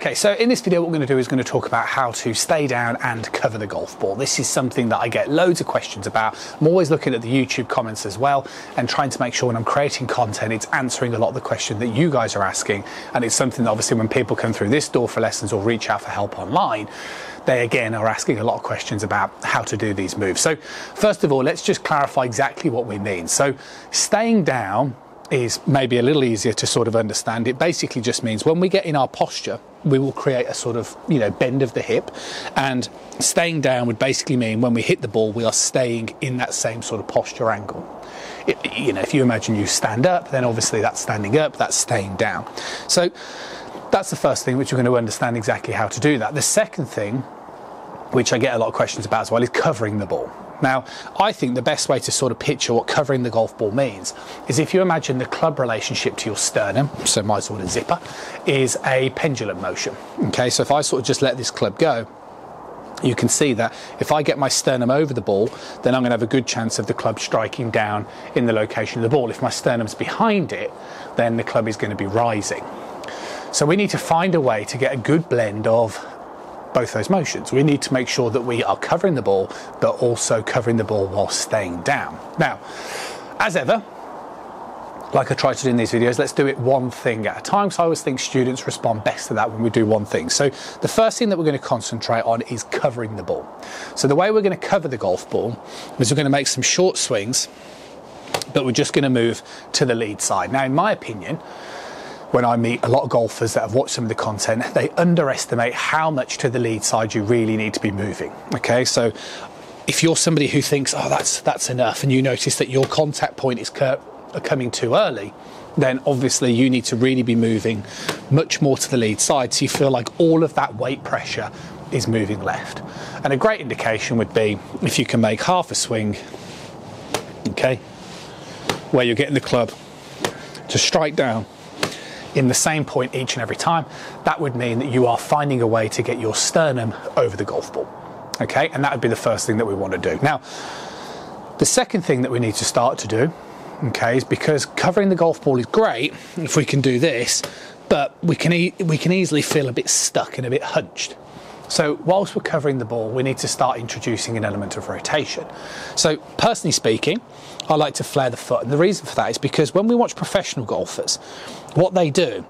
Okay, so in this video what we're going to do is going to talk about how to stay down and cover the golf ball. This is something that I get loads of questions about. I'm always looking at the YouTube comments as well and trying to make sure when I'm creating content it's answering a lot of the questions that you guys are asking and it's something that obviously when people come through this door for lessons or reach out for help online they again are asking a lot of questions about how to do these moves. So first of all let's just clarify exactly what we mean. So staying down is maybe a little easier to sort of understand. It basically just means when we get in our posture, we will create a sort of, you know, bend of the hip. And staying down would basically mean when we hit the ball, we are staying in that same sort of posture angle. It, you know, if you imagine you stand up, then obviously that's standing up, that's staying down. So that's the first thing which you're going to understand exactly how to do that. The second thing, which I get a lot of questions about as well, is covering the ball. Now, I think the best way to sort of picture what covering the golf ball means is if you imagine the club relationship to your sternum, so my sort of zipper, is a pendulum motion. Okay, so if I sort of just let this club go, you can see that if I get my sternum over the ball, then I'm going to have a good chance of the club striking down in the location of the ball. If my sternum's behind it, then the club is going to be rising. So we need to find a way to get a good blend of both those motions. We need to make sure that we are covering the ball, but also covering the ball while staying down. Now, as ever, like I try to do in these videos, let's do it one thing at a time. So I always think students respond best to that when we do one thing. So the first thing that we're going to concentrate on is covering the ball. So the way we're going to cover the golf ball is we're going to make some short swings, but we're just going to move to the lead side. Now, in my opinion, when I meet a lot of golfers that have watched some of the content, they underestimate how much to the lead side you really need to be moving. Okay, so if you're somebody who thinks, oh, that's that's enough, and you notice that your contact point is cur- coming too early, then obviously you need to really be moving much more to the lead side, so you feel like all of that weight pressure is moving left. And a great indication would be if you can make half a swing, okay, where you're getting the club to strike down in the same point each and every time, that would mean that you are finding a way to get your sternum over the golf ball. Okay, and that would be the first thing that we want to do. Now, the second thing that we need to start to do, okay, is because covering the golf ball is great if we can do this, but we can e- we can easily feel a bit stuck and a bit hunched. So, whilst we're covering the ball, we need to start introducing an element of rotation. So, personally speaking, I like to flare the foot. And the reason for that is because when we watch professional golfers, what they do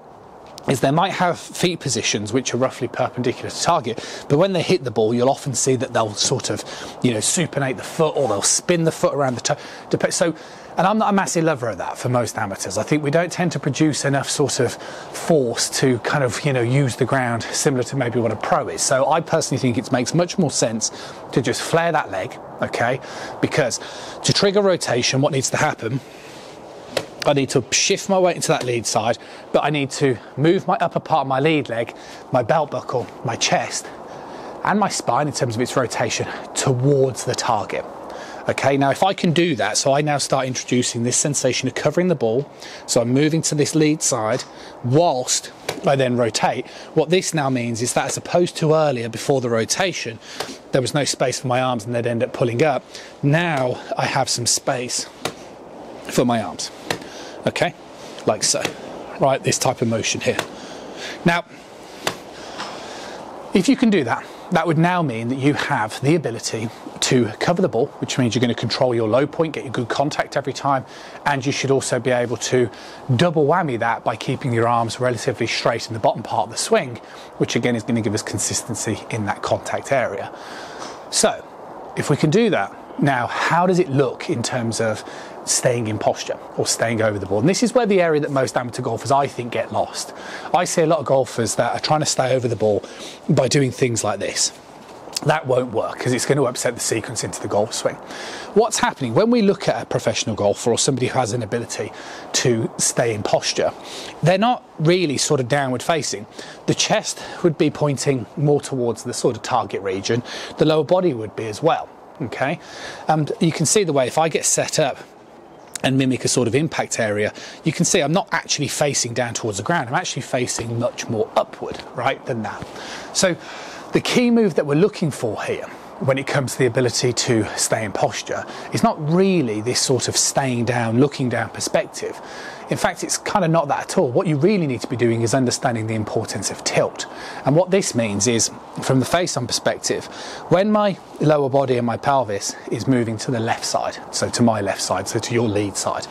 is they might have feet positions which are roughly perpendicular to target, but when they hit the ball, you'll often see that they'll sort of, you know, supinate the foot or they'll spin the foot around the toe. So and I'm not a massive lover of that for most amateurs. I think we don't tend to produce enough sort of force to kind of, you know, use the ground similar to maybe what a pro is. So I personally think it makes much more sense to just flare that leg, okay? Because to trigger rotation, what needs to happen I need to shift my weight into that lead side, but I need to move my upper part of my lead leg, my belt buckle, my chest, and my spine in terms of its rotation towards the target. Okay, now if I can do that, so I now start introducing this sensation of covering the ball. So I'm moving to this lead side whilst I then rotate. What this now means is that as opposed to earlier before the rotation, there was no space for my arms and they'd end up pulling up. Now I have some space for my arms. Okay, like so. Right, this type of motion here. Now, if you can do that, that would now mean that you have the ability to cover the ball, which means you're going to control your low point, get your good contact every time, and you should also be able to double whammy that by keeping your arms relatively straight in the bottom part of the swing, which again is going to give us consistency in that contact area. So, if we can do that, now how does it look in terms of staying in posture or staying over the ball. And this is where the area that most amateur golfers, I think, get lost. I see a lot of golfers that are trying to stay over the ball by doing things like this. That won't work because it's going to upset the sequence into the golf swing. What's happening when we look at a professional golfer or somebody who has an ability to stay in posture, they're not really sort of downward facing. The chest would be pointing more towards the sort of target region, the lower body would be as well okay and you can see the way if I get set up and mimic a sort of impact area, you can see I'm not actually facing down towards the ground. I'm actually facing much more upward, right, than that. So the key move that we're looking for here when it comes to the ability to stay in posture It's not really this sort of staying down, looking down perspective. In fact, it's kind of not that at all. What you really need to be doing is understanding the importance of tilt. And what this means is, from the face on perspective, when my lower body and my pelvis is moving to the left side, so to my left side, so to your lead side,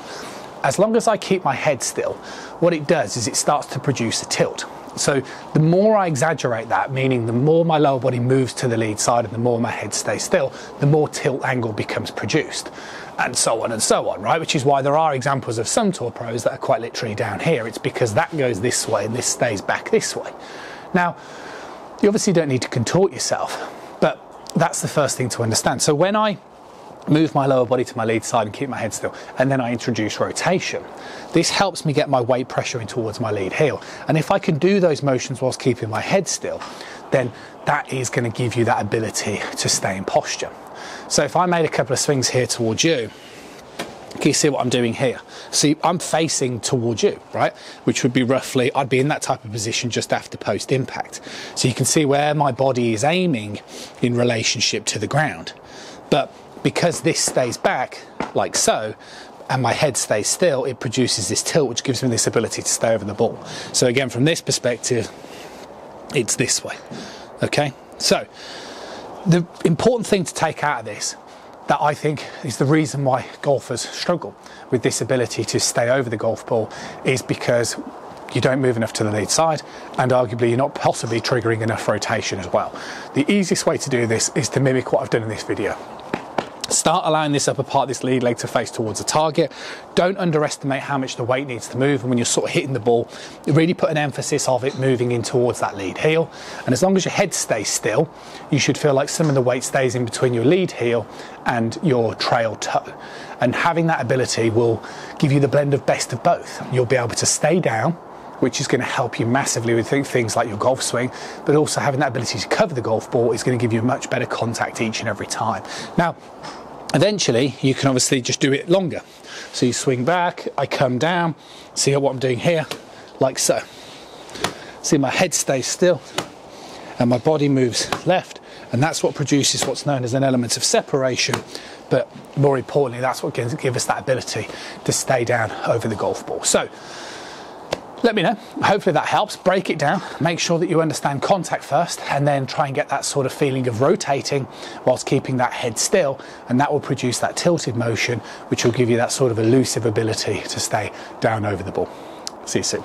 as long as I keep my head still, what it does is it starts to produce a tilt. So the more I exaggerate that, meaning the more my lower body moves to the lead side and the more my head stays still, the more tilt angle becomes produced. And so on and so on, right? Which is why there are examples of some tour pros that are quite literally down here. It's because that goes this way and this stays back this way. Now, you obviously don't need to contort yourself, but that's the first thing to understand. So when I move my lower body to my lead side and keep my head still. And then I introduce rotation. This helps me get my weight pressure in towards my lead heel. And if I can do those motions whilst keeping my head still, then that is going to give you that ability to stay in posture. So if I made a couple of swings here towards you, can you see what I'm doing here? See, I'm facing towards you, right? Which would be roughly, I'd be in that type of position just after post impact. So you can see where my body is aiming in relationship to the ground. But because this stays back like so, and my head stays still, it produces this tilt, which gives me this ability to stay over the ball. So again, from this perspective, it's this way. Okay, so the important thing to take out of this that I think is the reason why golfers struggle with this ability to stay over the golf ball is because you don't move enough to the lead side, and arguably you're not possibly triggering enough rotation as well. The easiest way to do this is to mimic what I've done in this video. Start allowing this upper part, this lead leg to face towards the target. Don't underestimate how much the weight needs to move. And when you're sort of hitting the ball, really put an emphasis of it moving in towards that lead heel. And as long as your head stays still, you should feel like some of the weight stays in between your lead heel and your trail toe. And having that ability will give you the blend of best of both. You'll be able to stay down which is going to help you massively with things like your golf swing, but also having that ability to cover the golf ball is going to give you a much better contact each and every time. Now, Eventually, you can obviously just do it longer. So you swing back, I come down, see what I'm doing here, like so. See my head stays still and my body moves left, and that's what produces what's known as an element of separation. But more importantly, that's what gives, gives us that ability to stay down over the golf ball. So let me know. Hopefully that helps. Break it down. Make sure that you understand contact first and then try and get that sort of feeling of rotating whilst keeping that head still. And that will produce that tilted motion, which will give you that sort of elusive ability to stay down over the ball. See you soon.